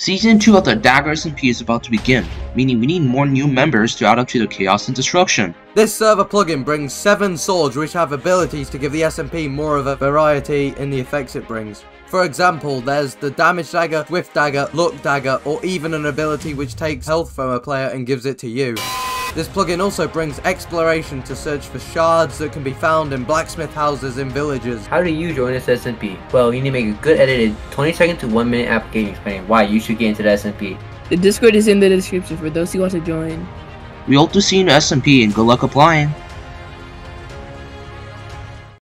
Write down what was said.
Season 2 of the Dagger SMP is about to begin, meaning we need more new members to add up to the chaos and destruction. This server plugin brings 7 swords which have abilities to give the SMP more of a variety in the effects it brings. For example, there's the damage dagger, swift dagger, Luck dagger, or even an ability which takes health from a player and gives it to you. This plugin also brings exploration to search for shards that can be found in blacksmith houses in villages. How do you join this SMP? Well, you need to make a good edited 20 second to 1 minute application explaining why you should get into the SMP. The Discord is in the description for those who want to join. We hope to see you in the SMP and good luck applying.